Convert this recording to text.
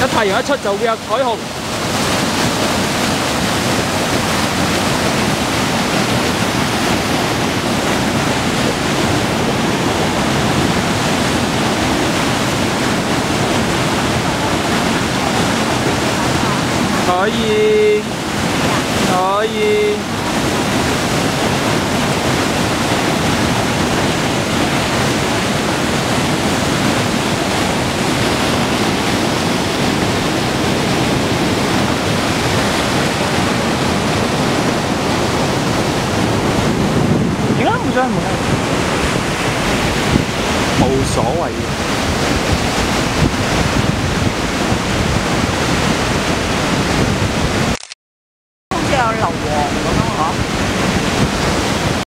一太阳一出就会有彩虹。可以，可以。 唔想唔？冇所謂嘅。好似有。